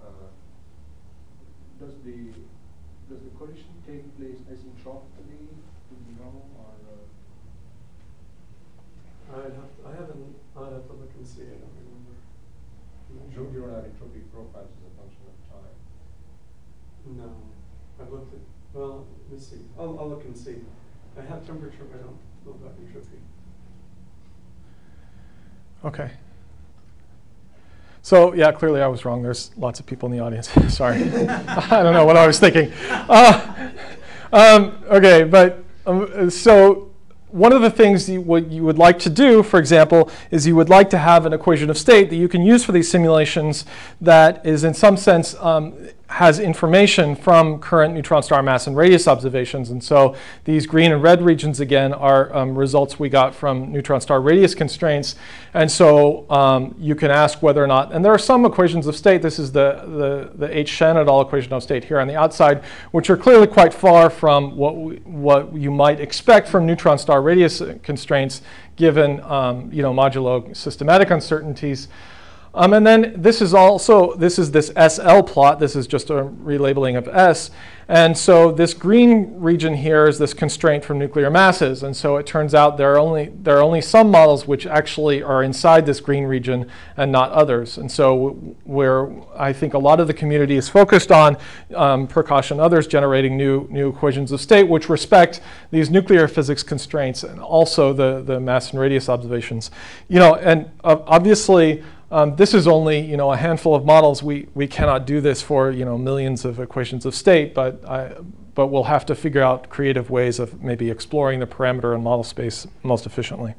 Uh, does the does the collision take place isentropically? Do you know, or uh, I'd have I haven't. I'd have to look and see. I don't remember. You don't have entropy profiles as a function of time. No, I've looked at. Well, let me see. I'll, I'll look and see. I have temperature, but I don't know about entropy. Okay. So yeah, clearly I was wrong. There's lots of people in the audience. Sorry, I don't know what I was thinking. Uh, um, okay, but um, so one of the things you would, you would like to do, for example, is you would like to have an equation of state that you can use for these simulations that is in some sense um, has information from current neutron star mass and radius observations. And so these green and red regions, again, are um, results we got from neutron star radius constraints. And so um, you can ask whether or not, and there are some equations of state. This is the, the, the H. Shen et al. equation of state here on the outside, which are clearly quite far from what, we, what you might expect from neutron star radius constraints given um, you know, modulo systematic uncertainties. Um, and then this is also, this is this SL plot. This is just a relabeling of S. And so this green region here is this constraint from nuclear masses. And so it turns out there are only, there are only some models which actually are inside this green region and not others. And so where I think a lot of the community is focused on, um, others generating new, new equations of state which respect these nuclear physics constraints and also the, the mass and radius observations. You know, and uh, obviously, um, this is only you know a handful of models. We we cannot do this for you know millions of equations of state, but I, but we'll have to figure out creative ways of maybe exploring the parameter and model space most efficiently.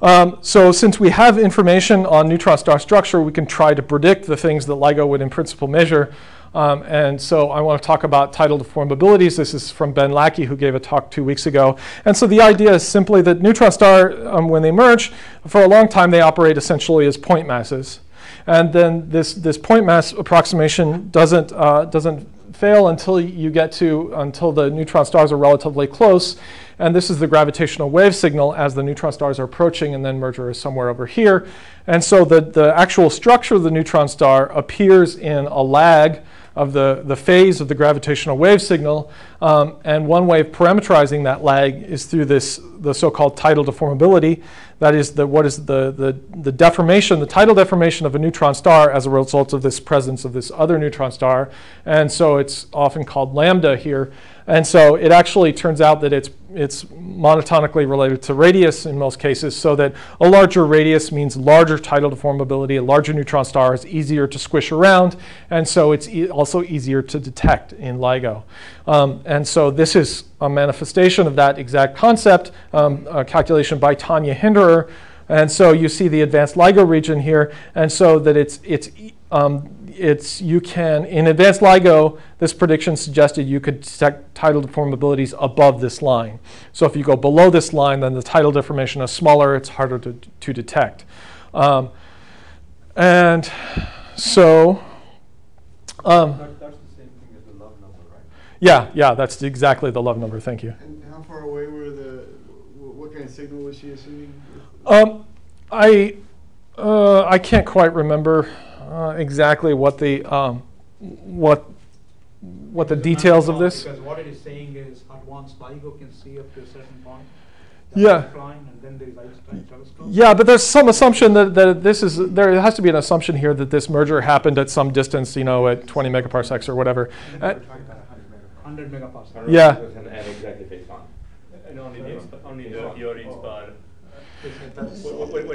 Um, so since we have information on neutron star structure, we can try to predict the things that LIGO would in principle measure. Um, and so I want to talk about tidal deformabilities. This is from Ben Lackey, who gave a talk two weeks ago. And so the idea is simply that neutron star, um, when they merge, for a long time they operate essentially as point masses. And then this, this point mass approximation doesn't, uh, doesn't fail until you get to, until the neutron stars are relatively close. And this is the gravitational wave signal as the neutron stars are approaching and then merger is somewhere over here. And so the, the actual structure of the neutron star appears in a lag of the, the phase of the gravitational wave signal. Um, and one way of parameterizing that lag is through this, the so-called tidal deformability. That is the, what is the, the, the deformation, the tidal deformation of a neutron star as a result of this presence of this other neutron star. And so it's often called lambda here. And so it actually turns out that it's, it's monotonically related to radius in most cases, so that a larger radius means larger tidal deformability. A larger neutron star is easier to squish around, and so it's e also easier to detect in LIGO. Um, and so this is a manifestation of that exact concept, um, a calculation by Tanya Hinderer. And so you see the advanced LIGO region here, and so that it's, it's um, it's you can in advanced LIGO, this prediction suggested you could detect tidal deformabilities above this line. So if you go below this line, then the tidal deformation is smaller. It's harder to, to detect. Um, and so. Um, That, that's the same thing as the love number, right? yeah, yeah, that's exactly the love number. Thank you. And how far away were the, what kind of signal was she assuming? Um, I uh, I can't quite remember uh, exactly what the um, what what the details of this. Because what it is saying is advanced LIGO can see up to a certain point. Yeah. And then telescope. Yeah, but there's some assumption that, that this is there has to be an assumption here that this merger happened at some distance, you know, at 20 megaparsecs or whatever. And Uh, then we're talking about 100 megaparsec. Yeah. And, and exactly based on. And only the, exp- only the, Yeah. the early inspiral. That's-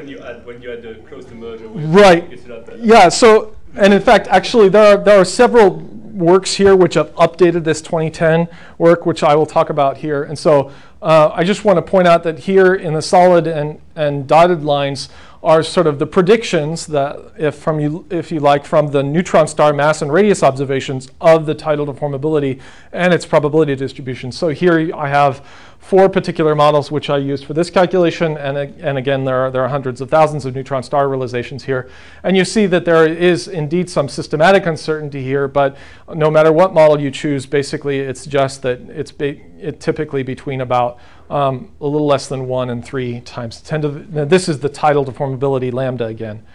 When, you add, when you add the close to merger. Right. Yeah. So, and in fact, actually, there are there are several works here which have updated this 2010 work, which I will talk about here. And so, uh, I just want to point out that here in the solid and and dotted lines are sort of the predictions that, if from you if you like, from the neutron star mass and radius observations of the tidal deformability and its probability distribution. So here I have four particular models which I used for this calculation, and, and again, there are, there are hundreds of thousands of neutron star realizations here. And you see that there is indeed some systematic uncertainty here, but no matter what model you choose, basically it's just that it's it typically between about um, a little less than one and three times 10 to the, this is the tidal deformability lambda again.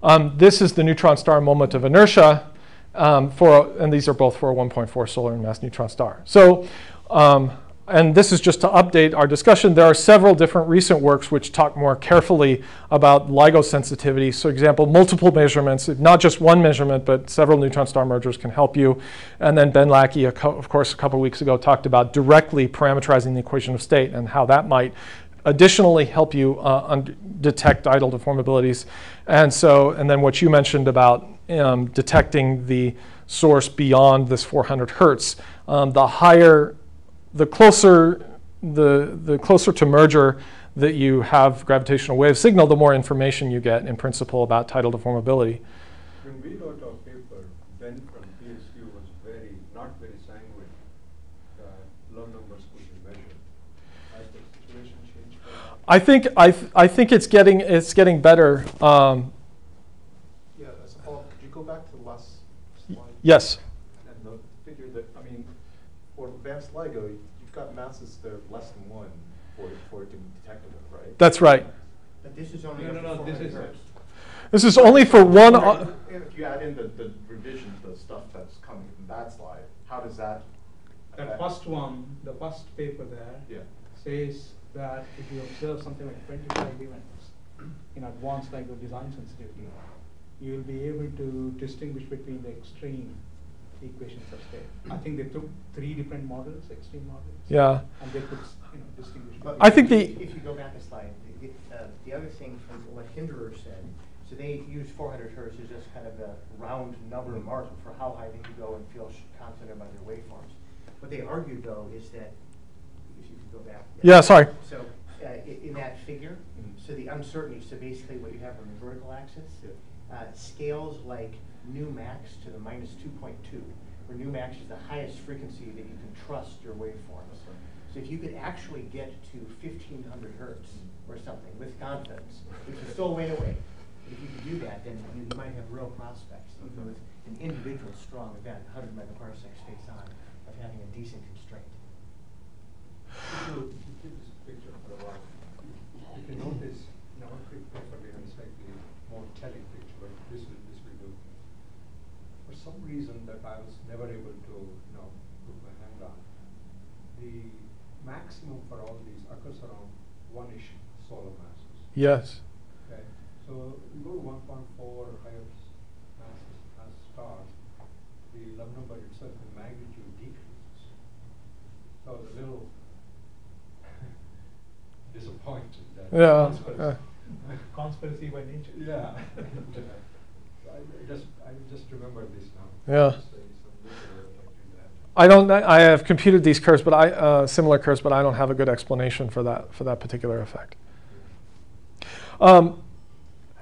Um, this is the neutron star moment of inertia um, for, and these are both for a 1.4 solar mass neutron star. So, um, and this is just to update our discussion. There are several different recent works which talk more carefully about LIGO sensitivity. So, example, multiple measurements, not just one measurement, but several neutron star mergers can help you. And then Ben Lackey, of course, a couple weeks ago, talked about directly parameterizing the equation of state and how that might additionally help you uh, detect tidal deformabilities. And so, and then what you mentioned about um, detecting the source beyond this 400 hertz, um, the higher, the closer, the, the closer to merger that you have gravitational wave signal, the more information you get in principle about tidal deformability. When we wrote our paper, Ben from PSU was very, not very sanguine that love numbers could be measured. Has the situation changed? I think I, th- I think it's getting it's getting better. Um, Yeah, as a follow-up, could you go back to the last slide? yes. And the figure that, I mean, for advanced LIGO, you've got masses that are less than one for, for it to be detectable, right? That's right. But this is only No, no, no, this is- hertz. This is only for one. Right, o- and If you add in the, the revisions, the stuff that's coming from that slide, how does that? The first one, the first paper there Yeah. says that if you observe something like twenty-five events in advanced LIGO design sensitivity, you will be able to distinguish between the extreme equations of state. I think they took three different models, extreme models. Yeah. And they could, you know, distinguish. But I think the- If you go back a slide, the, the, uh, the other thing from what Hinderer said, so they use four hundred hertz as just kind of a round number mark for how high they can go and feel confident about their waveforms. What they argued though is that, if you could go back. Yeah, sorry. So, uh, in that figure, Mhm. so the uncertainty, so basically what you have on the vertical axis, Yeah. uh, scales like nu max to the minus two point two, where nu max is the highest frequency that you can trust your waveforms. So if you could actually get to fifteen hundred hertz or something with confidence, which is still way away, if you could do that, then you, might have real prospects, even with an individual strong event, hundred megaparsec space on, of having a decent constraint. If you, keep this picture for a while, you can notice, in our quick paper, we have a slightly more telling picture, but this will, this will do. For some reason that I was never able to, you know, put my hand on, the maximum for all these occurs around one-ish solar masses. Yes. Okay, so you go to one point four or higher masses, as stars, the love number itself in magnitude decreases. So the little disappointed that. Yeah, conspiracy- uh. Conspiracy by nature. Yeah. So I I just, I just remember this now. Yeah. Just, uh, some little like do that. I don't. I have computed these curves, but I uh, similar curves, but I don't have a good explanation for that for that particular effect. Um,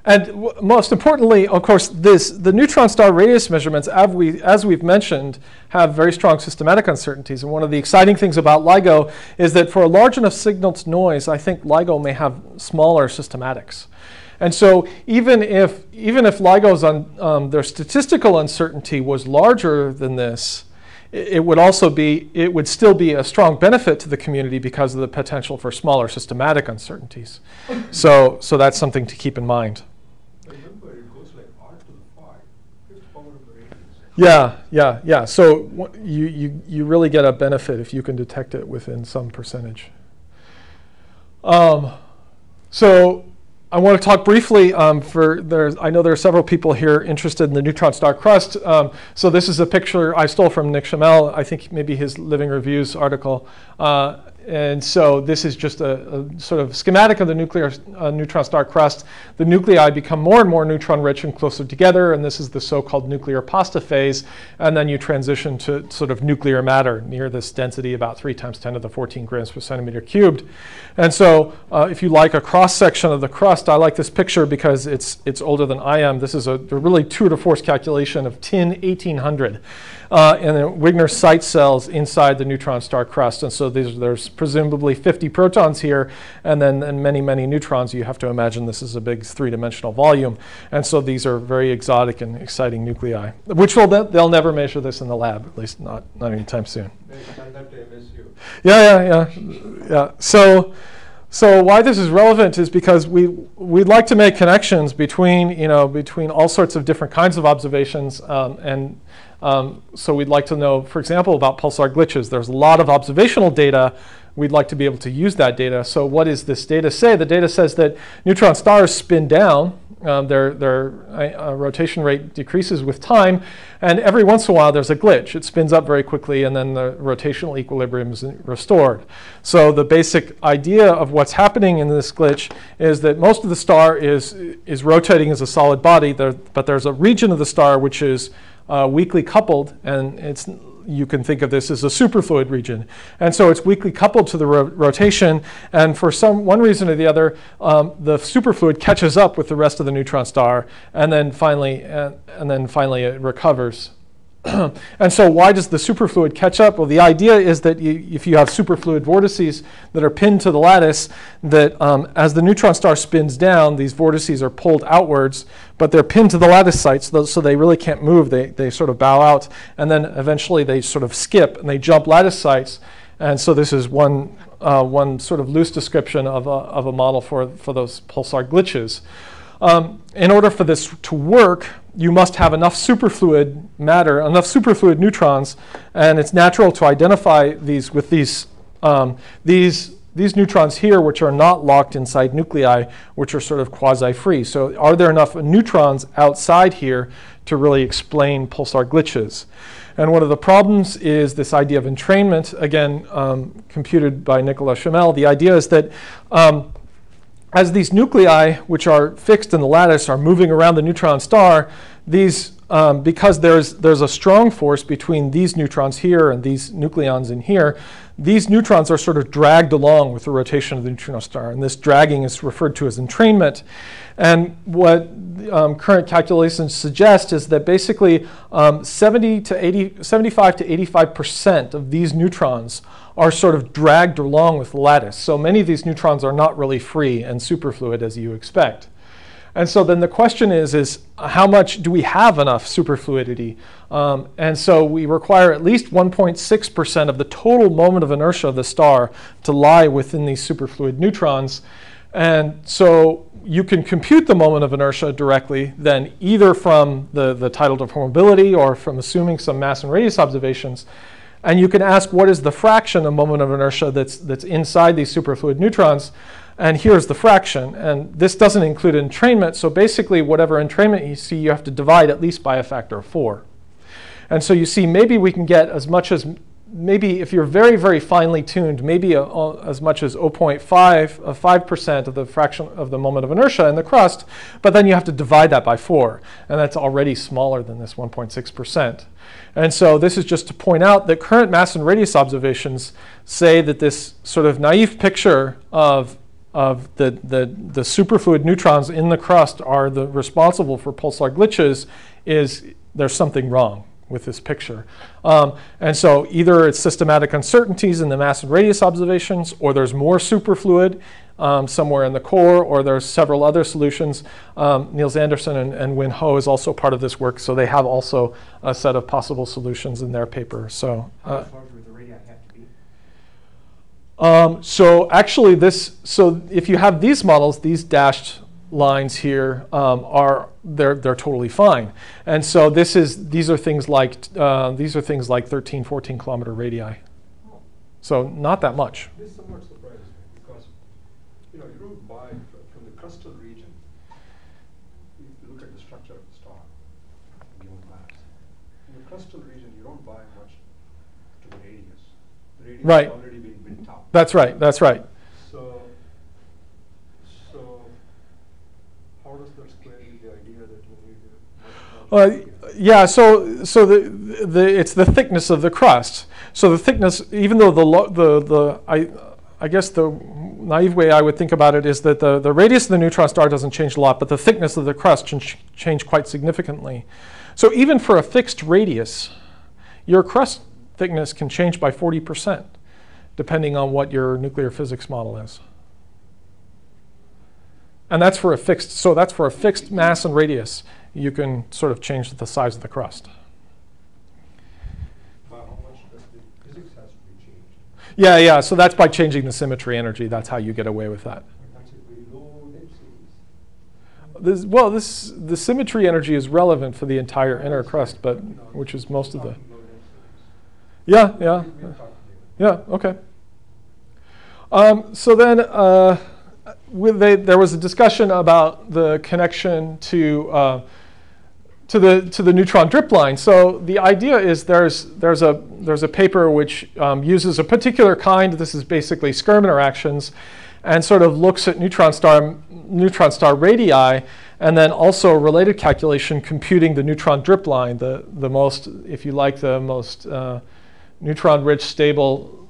and most importantly, of course, this the neutron star radius measurements, as, we, as we've mentioned, have very strong systematic uncertainties. And one of the exciting things about LIGO is that for a large enough signal to noise, I think LIGO may have smaller systematics. And so even if even if LIGO's un, um, their statistical uncertainty was larger than this, it, would also be it would still be a strong benefit to the community because of the potential for smaller systematic uncertainties. So so that's something to keep in mind. Remember, like R to the five, fifth power of the radius. Yeah, yeah, yeah. So you, you, you really get a benefit if you can detect it within some percentage. Um, so I want to talk briefly um, for I know there are several people here interested in the neutron star crust. Um, so this is a picture I stole from Nick Chamel. I think maybe his Living Reviews article. Uh, and so this is just a, a sort of schematic of the nuclear uh, neutron star crust. The nuclei become more and more neutron rich and closer together, and this is the so-called nuclear pasta phase. And then you transition to sort of nuclear matter near this density about 3 times 10 to the 14 grams per centimeter cubed. And so uh, if you like a cross section of the crust, I like this picture because it's, it's older than I am. This is a, really two to force calculation of tin 1800. Uh, and then Wigner-Seitz cells inside the neutron star crust. And so these, there's presumably 50 protons here, and then and many, many neutrons. You have to imagine this is a big three-dimensional volume. And so these are very exotic and exciting nuclei, which will they'll never measure this in the lab, at least not, not anytime soon. Yeah, yeah, yeah, yeah. So, so why this is relevant is because we we'd like to make connections between you know between all sorts of different kinds of observations, um, and um, so we'd like to know, for example, about pulsar glitches. There's a lot of observational data. We'd like to be able to use that data. So what does this data say? The data says that neutron stars spin down. Um, their their uh, rotation rate decreases with time, and every once in a while there's a glitch. It spins up very quickly, and then the rotational equilibrium is restored. So the basic idea of what's happening in this glitch is that most of the star is is rotating as a solid body, there, but there's a region of the star which is uh, weakly coupled, and it's you can think of this as a superfluid region. And so it's weakly coupled to the ro- rotation, and for some one reason or the other, um, the superfluid catches up with the rest of the neutron star, and then finally, and, and then finally it recovers. and so why does the superfluid catch up? Well, the idea is that you, if you have superfluid vortices that are pinned to the lattice, that um, as the neutron star spins down, these vortices are pulled outwards, but they're pinned to the lattice sites, so, so they really can't move. They, they sort of bow out, and then eventually they sort of skip and they jump lattice sites. And so this is one, uh, one sort of loose description of a, of a model for, for those pulsar glitches. Um, in order for this to work, you must have enough superfluid matter, enough superfluid neutrons, and it's natural to identify these with these, um, these, these neutrons here, which are not locked inside nuclei, which are sort of quasi-free. So are there enough neutrons outside here to really explain pulsar glitches? And one of the problems is this idea of entrainment, again, um, computed by Nicolas Chamel. The idea is that um, as these nuclei, which are fixed in the lattice, are moving around the neutron star, these, um, because there's, there's a strong force between these neutrons here and these nucleons in here, these neutrons are sort of dragged along with the rotation of the neutrino star. And this dragging is referred to as entrainment. And what um, current calculations suggest is that basically um, 70 to 80, 75 to 85% of these neutrons are sort of dragged along with the lattice. So many of these neutrons are not really free and superfluid as you expect. And so then the question is, is how much do we have enough superfluidity? Um, and so we require at least 1.6% of the total moment of inertia of the star to lie within these superfluid neutrons. And so you can compute the moment of inertia directly then either from the, the tidal deformability or from assuming some mass and radius observations. And you can ask what is the fraction of moment of inertia that's, that's inside these superfluid neutrons. And here's the fraction. And this doesn't include entrainment. So basically, whatever entrainment you see, you have to divide at least by a factor of 4. And so you see, maybe we can get as much as, maybe if you're very, very finely tuned, maybe a, a, as much as 0.5, uh, 5% of the fraction of the moment of inertia in the crust. But then you have to divide that by 4. And that's already smaller than this 1.6%. And so this is just to point out that current mass and radius observations say that this sort of naive picture of, of the, the, the superfluid neutrons in the crust are the responsible for pulsar glitches is there's something wrong with this picture. Um, and so either it's systematic uncertainties in the mass and radius observations, or there's more superfluid um, somewhere in the core, or there's several other solutions. Um, Nils Andersson and, and Wynn Ho is also part of this work, so they have also a set of possible solutions in their paper. So. Uh, um, so actually this, so if you have these models, these dashed lines here um, are they're they're totally fine. And so this is these are things like uh, these are things like 13, 14 kilometer radii. So not that much. This somewhat surprises me because you know you don't buy from the crustal region. If you look at the structure of the star, given mass, in the crustal region you don't buy much to the radius. The radius right. already been built up. That's right. That's right. So, so how does that square with the idea that you need a much Uh, yeah, so so the, the it's the thickness of the crust. So the thickness, even though the the the I I guess the naive way I would think about it is that the, the radius of the neutron star doesn't change a lot, but the thickness of the crust can ch- change quite significantly. So even for a fixed radius, your crust thickness can change by 40%, depending on what your nuclear physics model is. And that's for a fixed, so that's for a fixed mass and radius. You can sort of change the size of the crust. But how much does the physics has to be changed? Yeah, yeah, so that's by changing the symmetry energy. That's how you get away with that. That's a very low densities. This, well, this, the symmetry energy is relevant for the entire inner crust, but which is most of the. Talking low densities. Yeah, yeah, We'll talk later. yeah, okay. Um, so then, uh, with they, there was a discussion about the connection to uh, to the to the neutron drip line. So the idea is there's there's a there's a paper which um, uses a particular kind. This is basically Skyrme interactions, and sort of looks at neutron star neutron star radii, and then also a related calculation computing the neutron drip line, the the most, if you like, the most uh, neutron-rich stable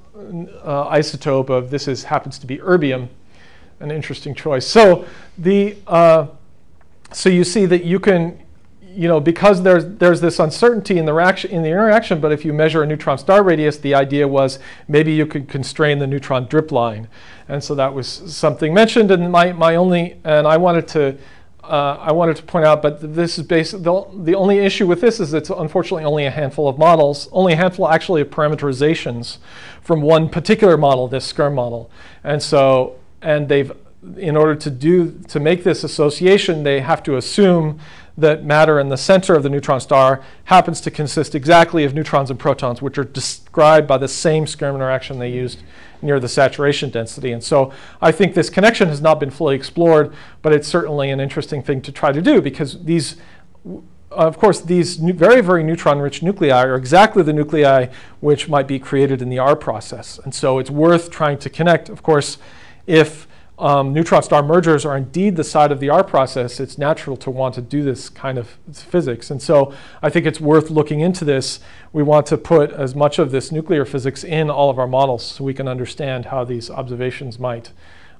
uh, isotope of this is happens to be erbium, an interesting choice. So the uh, so you see that you can you know, because there's there's this uncertainty in the reaction in the interaction, but if you measure a neutron star radius, the idea was maybe you could constrain the neutron drip line, and so that was something mentioned. And my my only and I wanted to. Uh, I wanted to point out, but this is based, the, the only issue with this is it's unfortunately only a handful of models, only a handful actually of parameterizations from one particular model, this Skyrme model. And so, and they've, in order to do, to make this association, they have to assume that matter in the center of the neutron star happens to consist exactly of neutrons and protons, which are described by the same Skyrme interaction they used near the saturation density. And so I think this connection has not been fully explored, but it's certainly an interesting thing to try to do because these, of course, these very, very neutron-rich nuclei are exactly the nuclei which might be created in the R process. And so it's worth trying to connect. Of course, if um, neutron star mergers are indeed the side of the R process, it's natural to want to do this kind of physics. And so I think it's worth looking into this. We want to put as much of this nuclear physics in all of our models so we can understand how these observations might,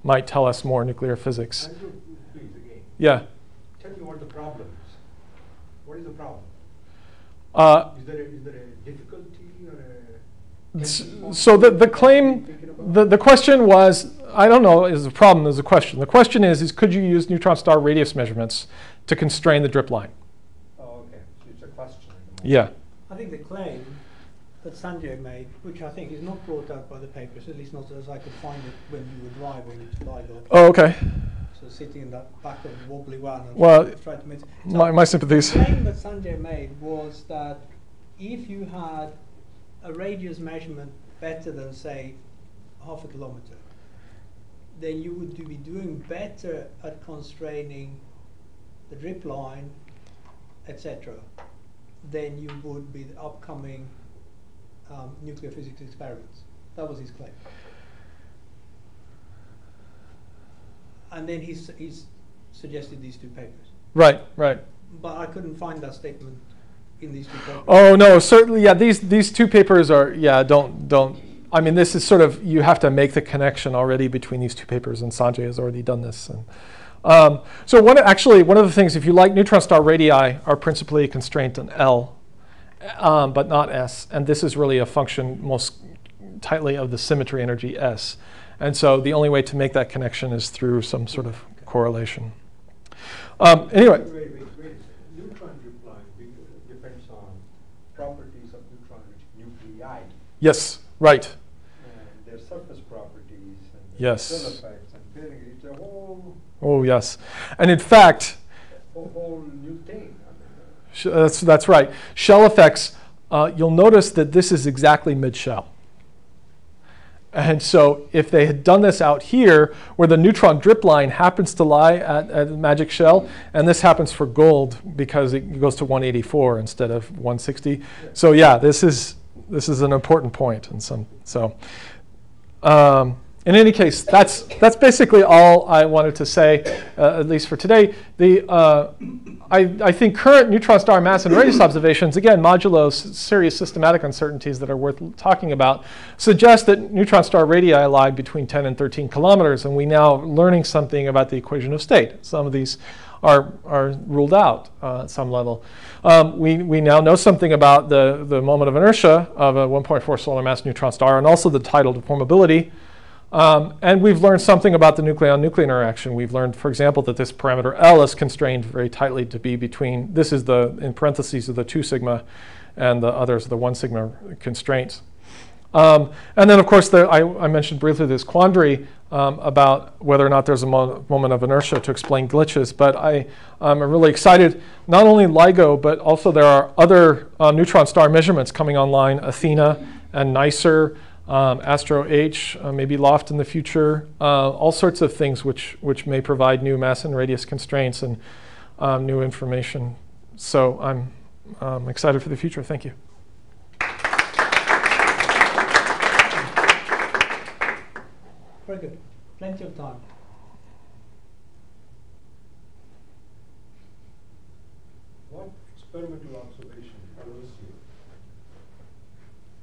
might tell us more nuclear physics. Andrew, please, again, Yeah. tell me what the problem is. What is the problem? Uh, Is there a, is there a difficulty or a? so the, the claim, the, the question was, I don't know, is a problem, is a question. The question is, is could you use neutron star radius measurements to constrain the drip line? Oh, okay, so it's a question. at the moment. Yeah. I think the claim that Sanjay made, which I think is not brought out by the papers, at least not as I could find it when you were driving to LIGO. Oh, okay. So sitting in that back of the wobbly one and Well, tried to make. My, my sympathies. The claim that Sanjay made was that if you had a radius measurement better than say half a kilometer, then you would be doing better at constraining the drip line, etc., than you would with the upcoming um, nuclear physics experiments. That was his claim. And then he's, he's suggested these two papers. Right, right. But I couldn't find that statement in these two papers. Oh no, certainly. Yeah, these these two papers are. Yeah, don't don't. I mean, this is sort of you have to make the connection already between these two papers, and Sanjay has already done this. And, um, so one actually one of the things, if you like, neutron star radii are principally constrained in L, um, but not S, and this is really a function most tightly of the symmetry energy S. And so the only way to make that connection is through some sort of correlation. Um, anyway, Wait, wait, wait. Neutron depends on properties of neutron-rich nuclei. yes, right. and their surface properties and Yes. their shell effects and. It's a whole, Oh yes, and in fact, whole, whole new thing. I mean, uh, that's that's right. Shell effects. Uh, you'll notice that this is exactly mid-shell. And so, if they had done this out here, where the neutron drip line happens to lie at, at the magic shell, and this happens for gold because it goes to 184 instead of 160. So yeah, this is this is an important point. And some so. Um, in any case, that's that's basically all I wanted to say, uh, at least for today. The uh, I, I think current neutron star mass and radius observations, again, modulo serious systematic uncertainties that are worth talking about, suggest that neutron star radii lie between 10 and 13 kilometers, and we now are learning something about the equation of state. Some of these are, are ruled out uh, at some level. Um, we, we now know something about the, the moment of inertia of a 1.4 solar mass neutron star and also the tidal deformability. Um, and we've learned something about the nucleon-nucleon interaction. We've learned, for example, that this parameter L is constrained very tightly to be between, this is the, in parentheses, of the 2 sigma, and the others, the 1 sigma constraints. Um, and then, of course, I, I mentioned briefly this quandary um, about whether or not there's a mo- moment of inertia to explain glitches. But I, I'm really excited. Not only LIGO, but also there are other uh, neutron star measurements coming online Athena and NICER, um, Astro H, uh, maybe Loft in the future, uh, all sorts of things which, which may provide new mass and radius constraints and um, new information. So I'm um, excited for the future. Thank you. Very good. Plenty of time. What experimental observation allows you,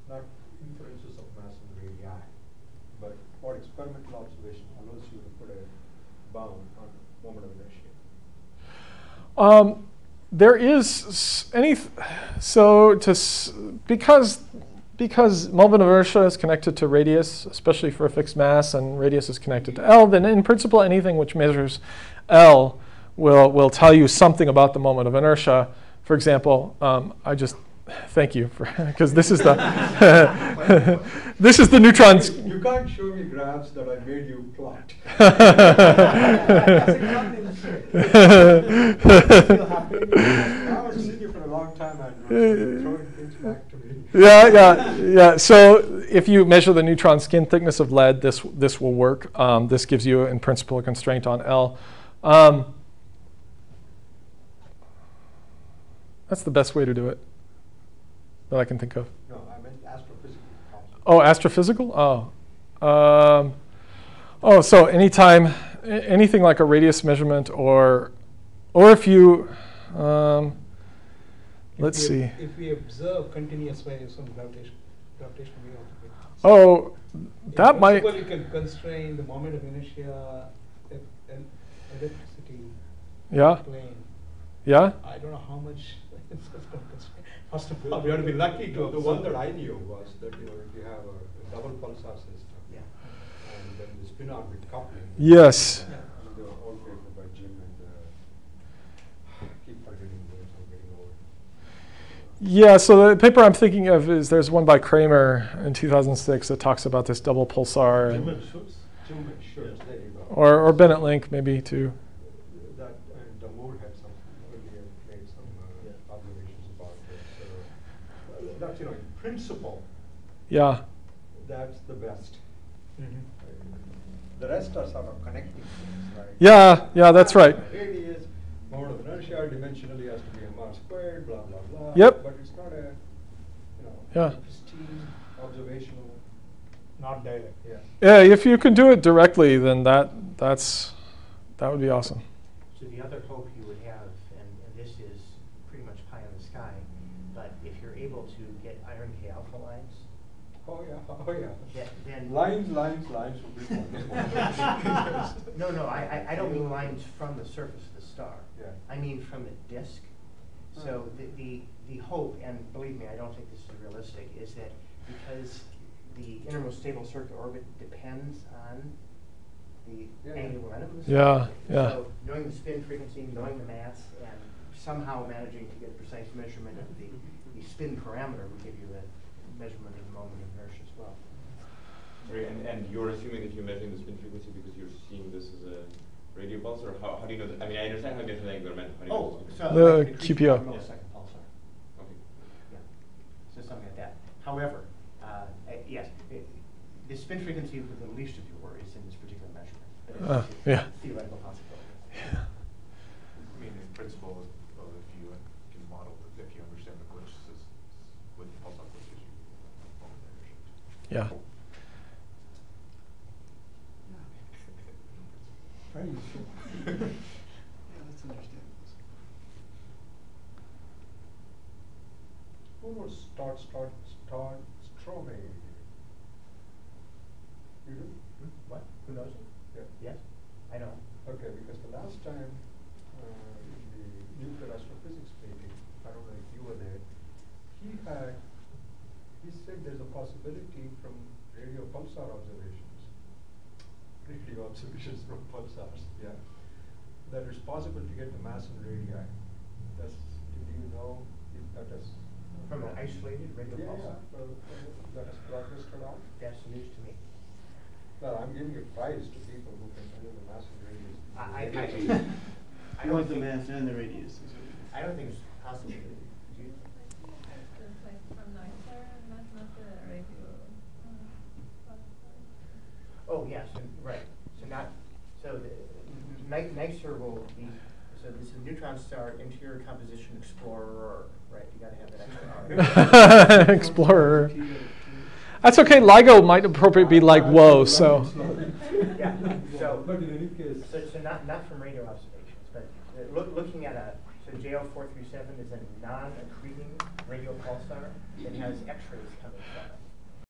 not inferences of mass and radii, but what experimental observation allows you to put a bound on moment of inertia? Um, there is any, so to, because, because moment of inertia is connected to radius, especially for a fixed mass, and radius is connected to L, then in principle, anything which measures L will, will tell you something about the moment of inertia. For example, um, I just, thank you for, because this is the, this is the neutrons. You can't show me graphs that I made you plot. I was yeah, yeah, yeah. So if you measure the neutron skin thickness of lead, this this will work. Um, this gives you, in principle, a constraint on L. Um, that's the best way to do it that I can think of. No, I meant astrophysical. Oh, astrophysical? Oh. Um, oh, so anytime, anything like a radius measurement or, or if you, um, let's we- see. If we observe continuous waves from gravitation, gravitational wave of the waves. Oh, that might, principle, you can constrain the moment of inertia, e- el- electricity yeah, plane. yeah. I don't know how much it's going to constrain. First of all, we have to be lucky to The one that I knew was that, you know, if you have a a double pulsar system. Yeah. And then the spin orbit coupling. Yes. And they were all created by Jim and, uh, keep forgetting names, I'm getting old. Yeah, so the paper I'm thinking of is there's one by Kramer in 2006 that talks about this double pulsar, Jim and, and Jim and Schutz, there you go. or, or Bennett Link maybe too. That, and Damour had some, earlier made some uh, observations about this. uh, That's, you know, in principle, Yeah, that's the best. Mhm. The rest are sort of connecting things, right? yeah, yeah, that's right. Radius, moment of inertia dimensionally has to be a r squared, blah, blah, blah. Yep. But it's not a, you know, Yeah. pristine observational, Not direct. yeah. Yeah, if you can do it directly, then that that's that would be awesome. So the other hope you would have, and, and this is pretty much pie in the sky, but if you're able to get iron K alpha lines, Oh, yeah, oh, yeah. that, then. Lines, lines, lines would be wonderful. No, no, I, I, I don't mean lines from the surface of the star. Yeah. I mean from the disk. So hmm. the, the, the hope, and believe me, I don't think this is realistic, is that because the innermost stable circular orbit depends on the Yeah. angular momentum of the Yeah, star. yeah. So knowing the spin frequency, knowing the mass, and somehow managing to get a precise measurement of the, the spin parameter will give you a measurement of the moment of inertia as well. Sorry, and, and you're assuming that you're measuring the spin frequency because you're seeing this as a radio pulse, or how, how do you know that? I mean, I understand how you get the angular momentum. How do you know Oh, so. The like decreasing QPO. per Millisecond pulsar. Okay. Yeah, so something like that. However, uh, uh, yes, it- the spin frequency with the least of your worries in this particular measurement. but Uh, yeah. Theoretical possibility. I mean, in principle, uh, if you uh, can model, if you understand the glitches is- with the pulsar glitches, you. model the inertia. Yeah. Very useful. Yeah, that's understandable. Who knows start, start, start, Strobe? You do? What? Who knows it? Yeah. Yes, I know. Okay, because the last time, uh, in the nuclear astrophysics meeting, I don't know if you were there, he had, he said there's a possibility from radio pulsar observations, radio observations from pulsars, yeah, that it's possible to get the mass in radii. That's, do you know if that is? From an isolated radio Yeah, pulsar? yeah, uh, uh, that is progressed at all? That's news to me. Well, I'm giving advice to people who can measure the mass and radius. I, I, I, I You don't want the think, mass and the radius. is I don't think it's possible. Do you? It's like from NICER, not, not the radio. uh, Oh, yes, and- right, so not, so the, Ni- NICER will be, so this is neutron star interior composition explorer, right, you gotta have that extra R. Explorer. That's okay. LIGO might appropriate be like whoa. So Yeah, so, But in any case. so,